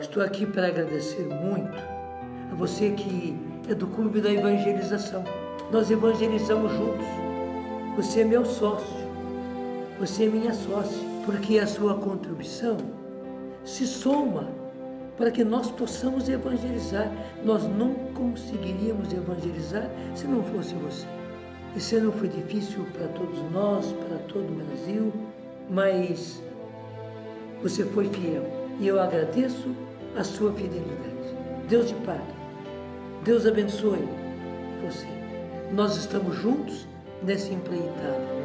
Estou aqui para agradecer muito a você que é do Clube da Evangelização. Nós evangelizamos juntos. Você é meu sócio, você é minha sócia, porque a sua contribuição se soma para que nós possamos evangelizar. Nós não conseguiríamos evangelizar se não fosse você. Esse ano foi difícil para todos nós, para todo o Brasil, mas você foi fiel. E eu agradeço a sua fidelidade. Deus te pague. Deus abençoe você. Nós estamos juntos nessa empreitada.